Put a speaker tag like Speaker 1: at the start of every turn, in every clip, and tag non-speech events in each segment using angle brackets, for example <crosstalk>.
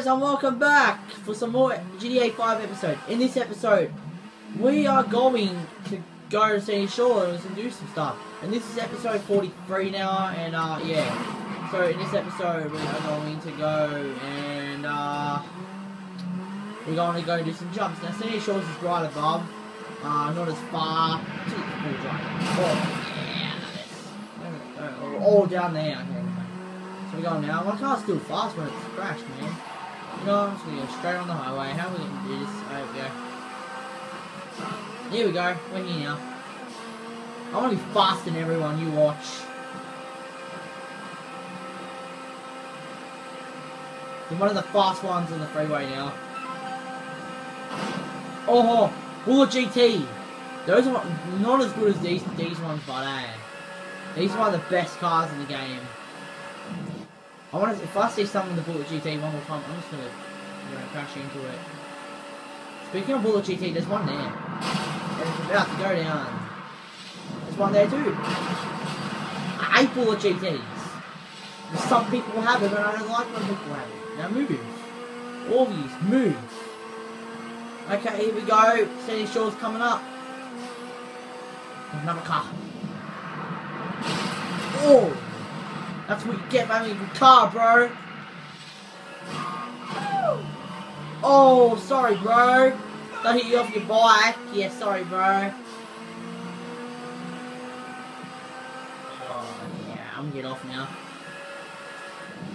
Speaker 1: guys, and welcome back for some more GTA 5 episode. In this episode, we are going to go to Sandy Shores and do some stuff. And this is episode 43 now, and uh, yeah. So in this episode, we are going to go and uh, we're going to go do some jumps. Now Sandy Shores is right above, uh, not as far. It's full. Oh, all down there. Okay. So we're going now. My car's still fast when it's crashed, man. You I'm just gonna go straight on the highway. How are we gonna do this? There we go. Here we go. We're here now. I wanna be faster than everyone you watch. I'm one of the fast ones on the freeway now. Oh, Bullet GT. Those are not as good as these these ones, but eh. These are one of the best cars in the game. I want to. If I see someone with the Bullet GT one more time, I'm just gonna, I'm gonna crash into it. Speaking of Bullet GT, there's one there, and it's about to go down. There's one there too. I hate Bullet GTs. Some people have it, and I don't like when people have it. Now move. All these move. Okay, here we go. Sandy Shores coming up. Another car. Oh. That's what you get by having a car, bro. Oh, sorry, bro. Don't hit you off your bike. Yeah, sorry, bro. Oh, yeah, I'm gonna get off now.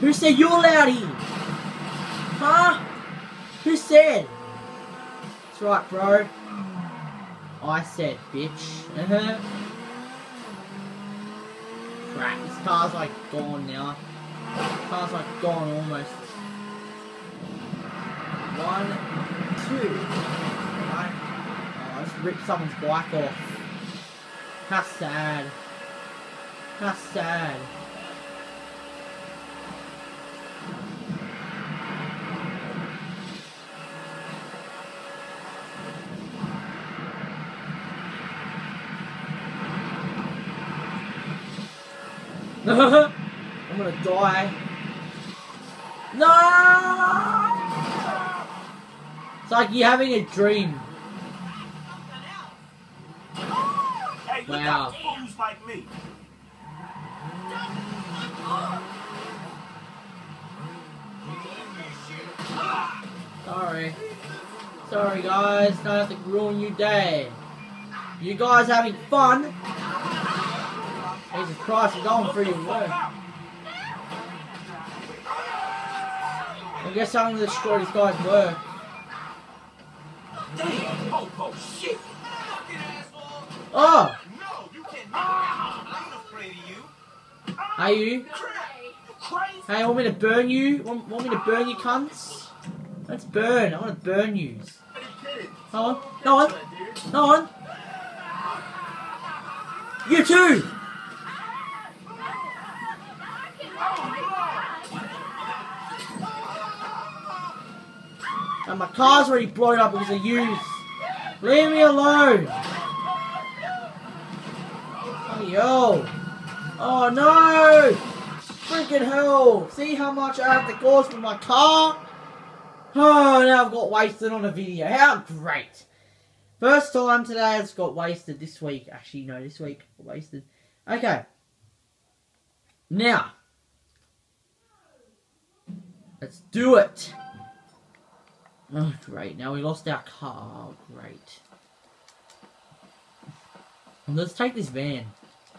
Speaker 1: Who said you're in? Huh? Who said? That's right, bro. I said, bitch. Uh-huh. <laughs> Crap, this car's like gone now. This car's like gone almost. One, two. Right. Oh, I just ripped someone's bike off. How sad. How sad. <laughs> I'm gonna die. No! It's like you're having a dream.
Speaker 2: Hey, look
Speaker 1: Wow.
Speaker 2: fools like me.
Speaker 1: Sorry. Sorry guys, to ruin your day. You guys having fun? Jesus Christ, you're going through your. I guess I'm gonna destroy this guy's work.
Speaker 2: Damn, popo, shit.
Speaker 1: Oh!
Speaker 2: No, you can't. I ain't afraid of you.
Speaker 1: Are you? Hey, want me to burn you? Want, want me to burn you cunts? Let's burn. I want to burn you. No on. No on. No on. You too! Car's already blown up because of you. Leave me alone. Oh, yo. Oh, no. Freaking hell. See how much I have to cost for my car? Oh, now I've got wasted on a video. How great. First time today it's got wasted this week. Actually, no, this week wasted. Okay. Now. Let's do it. Oh, great. Now we lost our car. Oh, great. Let's take this van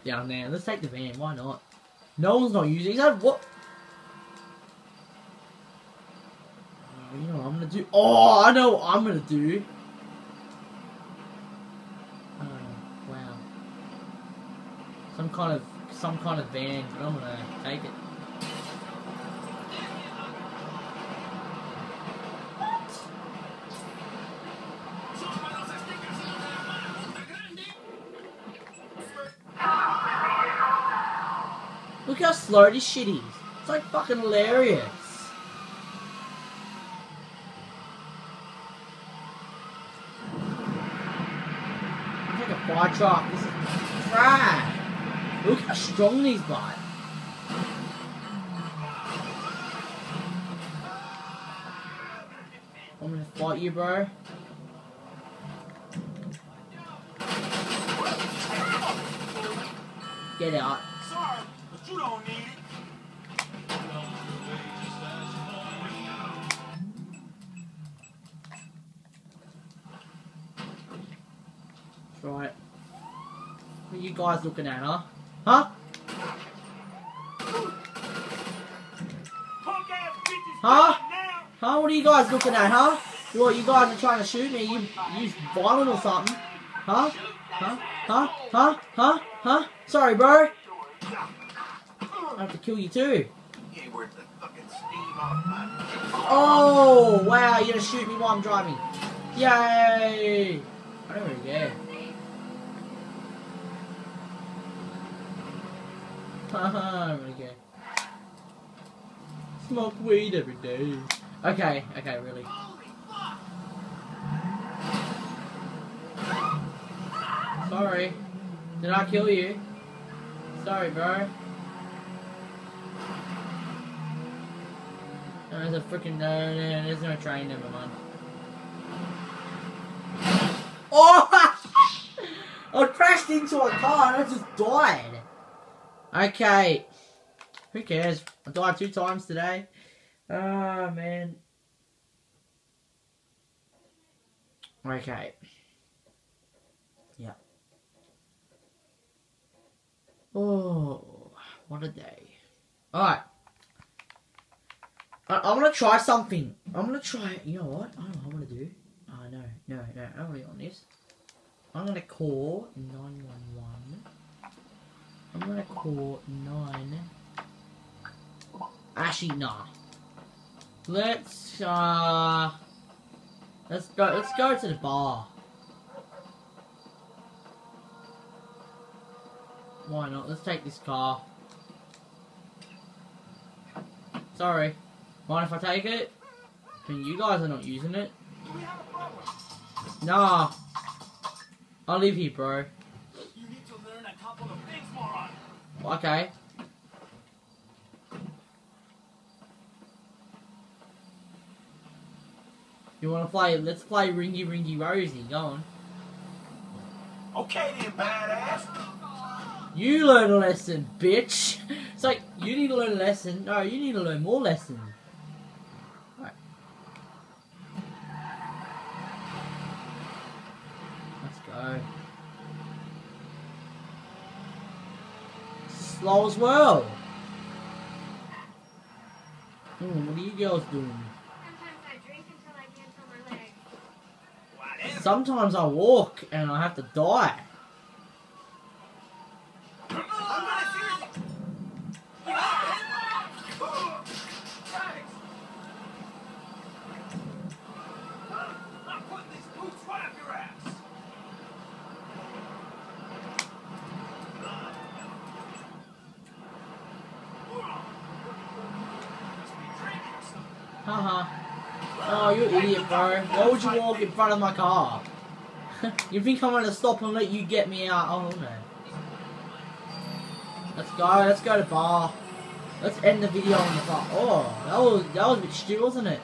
Speaker 1: down there. Let's take the van. Why not? No one's not using it. What? Oh, you know what I'm gonna do? Oh, I know what I'm gonna do. Oh, wow. Some kind of some kind of van, but I'm gonna take it. Look how slow this shit is. It's like fucking hilarious. It's like a fire truck. This is trash. Look how strong these bikes. I'm gonna fight you, bro. Get out. Right. What are you guys looking at, huh? Huh? Huh? Huh? What are you guys looking at, huh? What? You guys are trying to shoot me? You you violent or something? Huh? Huh? Huh? Huh? Huh? Huh? Sorry, bro. I have to kill you too. Oh wow! You're gonna shoot me while I'm driving. Yay! I don't really care. Uh-huh, Haha, care. Smoke weed every day. Okay, okay, really. Sorry. Did I kill you? Sorry, bro. There's a freaking no, no, there's no train. Never mind. Oh! <laughs> I crashed into a car and I just died. Okay. Who cares? I died two times today. Ah, man. Okay. Yeah. Oh, what a day. Alright. I, I'm gonna try something. I'm gonna try. You know what? I don't know what I'm gonna do. Oh no, no, no. I don't really want this. I'm gonna call 911. I'm gonna call 9. Actually, nah. Let's uh. Let's go. Let's go to the bar. Why not? Let's take this car. Sorry. Mind if I take it? I mean, you guys are not using it. Nah. I'll leave here, bro. Okay. You wanna play? Let's play Ringy Ringy Rosie. Go on.
Speaker 2: Okay then, badass.
Speaker 1: You learn a lesson, bitch. It's like you need to learn a lesson. No, you need to learn more lessons. Right. Let's go. Slow as well. Hmm, what are you girls doing?
Speaker 3: Sometimes I drink until I can't feel my legs.
Speaker 1: Sometimes I walk and I have to die.
Speaker 2: You
Speaker 1: idiot, bro. Why would you walk in front of my car? <laughs> you think I'm gonna stop and let you get me out? Oh man. Let's go, let's go to bar. Let's end the video on the bar. Oh, that was that was a bit stupid, wasn't it?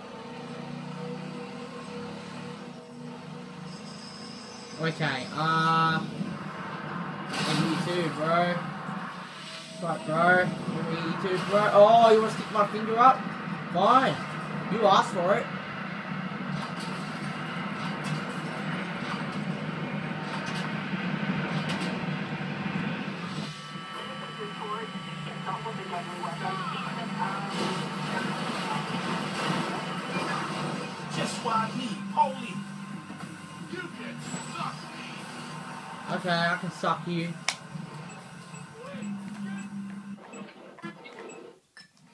Speaker 1: Okay, uh and you too, bro. Right, bro. You too, bro. Oh, you wanna stick my finger up? Fine. You asked for it. Okay, I can suck you.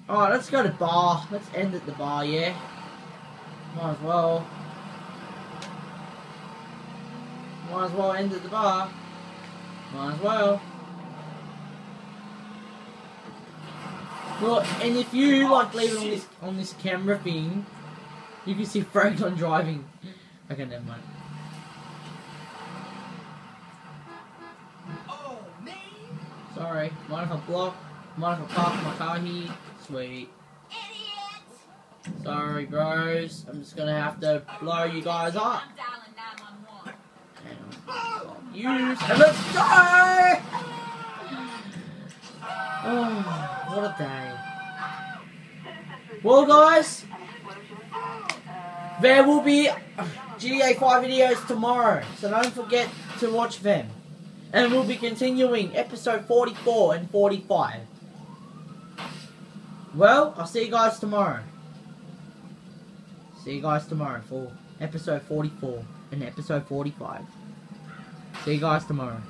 Speaker 1: Alright, let's go to bar. Let's end at the bar, yeah? Might as well. Might as well end at the bar. Might as well. Look, and if you like leave it on oh, this on this camera thing, you can see Franklin driving. Okay, never mind. Sorry. I block? I park my? Sweet.
Speaker 3: Idiot!
Speaker 1: Sorry, bros. I'm just gonna have to blow you guys up.
Speaker 4: I'm dialing 911.
Speaker 1: And use and let's go! Oh, what a day. Well, guys, there will be GTA 5 videos tomorrow, so don't forget to watch them. And we'll be continuing episode 44 and 45. Well, I'll see you guys tomorrow. See you guys tomorrow for episode 44 and episode 45. See you guys tomorrow.